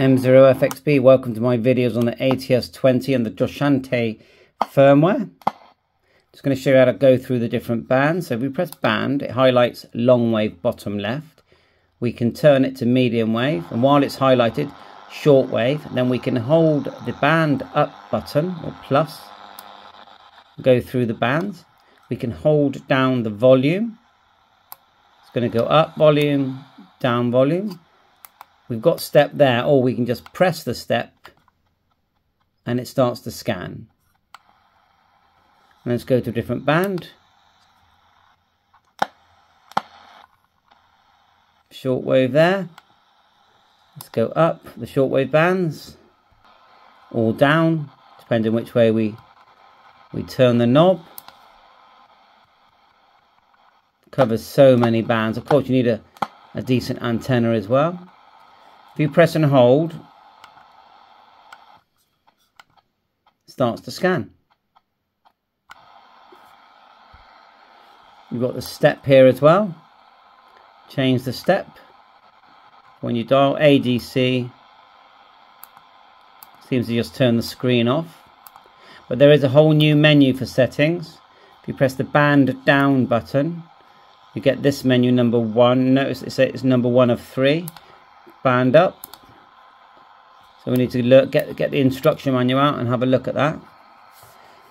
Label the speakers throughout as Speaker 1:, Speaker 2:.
Speaker 1: M0FXB, welcome to my videos on the ATS20 and the goshante firmware. Just going to show you how to go through the different bands. So if we press band, it highlights long wave bottom left. We can turn it to medium wave, and while it's highlighted, short wave. Then we can hold the band up button, or plus, go through the bands. We can hold down the volume. It's going to go up volume, down volume we've got step there, or we can just press the step and it starts to scan. Let's go to a different band. Shortwave there. Let's go up the shortwave bands, or down, depending which way we we turn the knob. Covers so many bands. Of course, you need a, a decent antenna as well. If you press and hold, starts to scan. You've got the step here as well. Change the step. When you dial ADC, seems to just turn the screen off. But there is a whole new menu for settings. If you press the band down button, you get this menu number one. Notice it says it's number one of three band up. So we need to look, get, get the instruction manual out and have a look at that.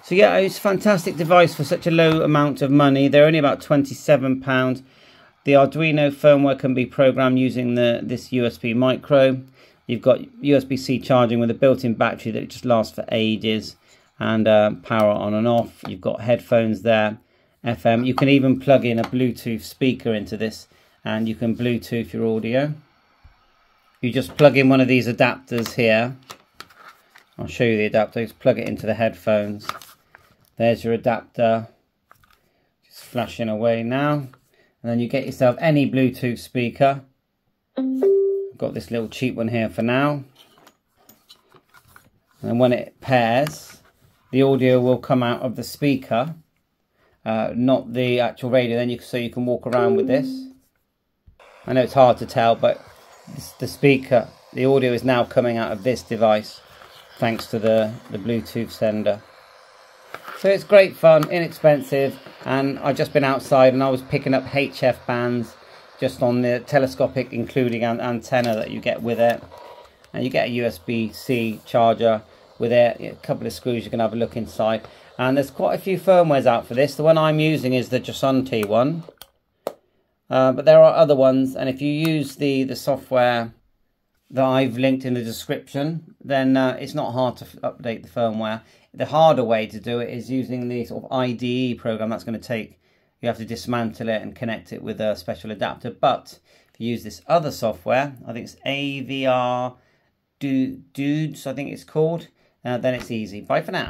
Speaker 1: So yeah, it's a fantastic device for such a low amount of money. They're only about £27. The Arduino firmware can be programmed using the this USB micro. You've got USB-C charging with a built-in battery that just lasts for ages and uh, power on and off. You've got headphones there, FM. You can even plug in a Bluetooth speaker into this and you can Bluetooth your audio you just plug in one of these adapters here. I'll show you the adapter. Just plug it into the headphones. There's your adapter. Just flashing away now. And then you get yourself any Bluetooth speaker. I've got this little cheap one here for now. And when it pairs, the audio will come out of the speaker, uh, not the actual radio. Then you so you can walk around with this. I know it's hard to tell, but the speaker, the audio is now coming out of this device thanks to the, the Bluetooth sender. So it's great fun, inexpensive, and I've just been outside and I was picking up HF bands just on the telescopic including an antenna that you get with it. And you get a USB-C charger with it, a couple of screws you can have a look inside. And there's quite a few firmwares out for this. The one I'm using is the goshante one. Uh, but there are other ones, and if you use the, the software that I've linked in the description, then uh, it's not hard to update the firmware. The harder way to do it is using the sort of IDE program. That's going to take, you have to dismantle it and connect it with a special adapter. But if you use this other software, I think it's AVR Dudes, I think it's called, uh, then it's easy. Bye for now.